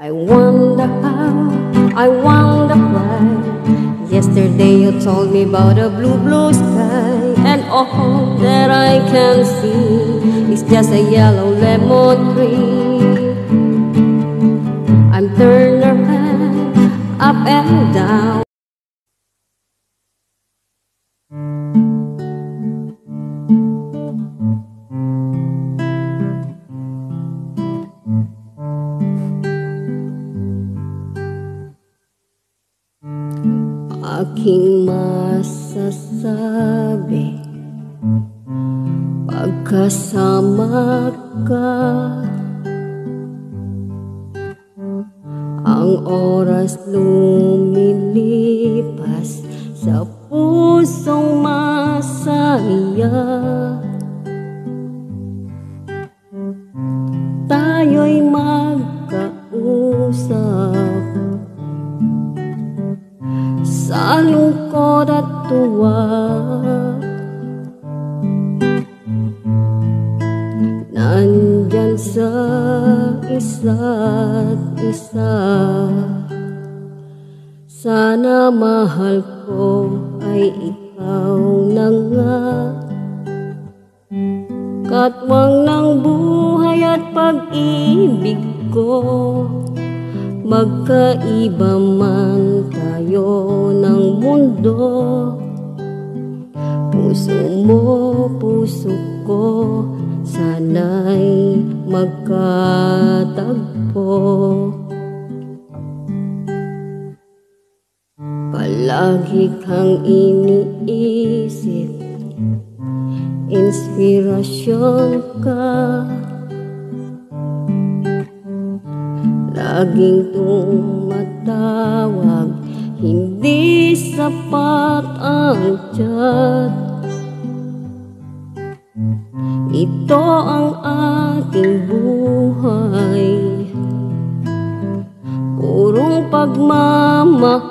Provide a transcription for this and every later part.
I wonder how, I wonder why. Yesterday you told me about a blue, blue sky, and all that I can see is just a yellow lemon tree. I'm turned around, up and down. Aking masasabi. Pagkasama ka Ang oras lumilipas Sa pusong masaya. Tayo'y magkausap at tuwa Nandyan sa isa't isa. Sana mahal ko ay ikaw na nga. Katwang ng buhay at pag-ibig ko Magkaiba man tayo ng mundo Puso mo, puso ko Sana'y magkatagpo. Palagi kang iniisip Inspirasyon ka. Laging tumatawag Hindi sapat ang chat Ito ang ating buhay. Purong pagmamahal.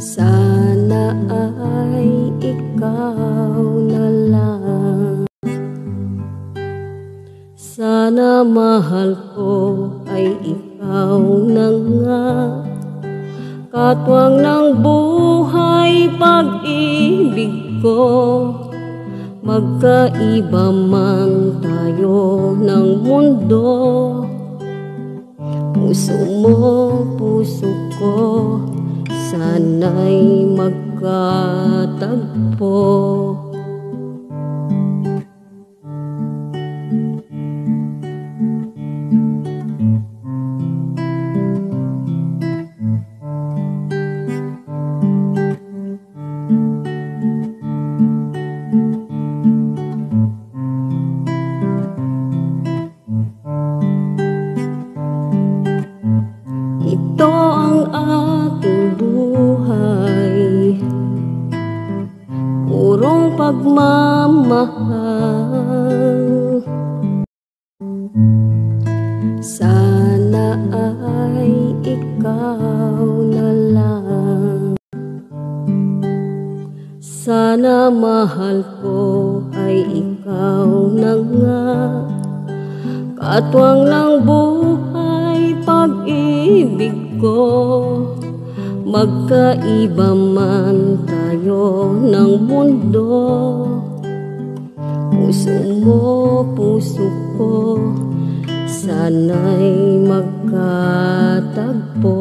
Sana ay ikaw na lang. Sana mahal ko ay ikaw na nga. Katwang ng buhay pag-ibig ko. Magkaiba man tayo ng mundo. Puso mo, puso ko Sana'y magkatagpo Ito ang ating buhay. Purong pagmamahal. Sana ay ikaw na lang. Sana mahal ko ay ikaw na nga. Katwang ng buhay ko. Magkaiba man tayo ng mundo. Puso mo, puso ko Sana'y magkatagpo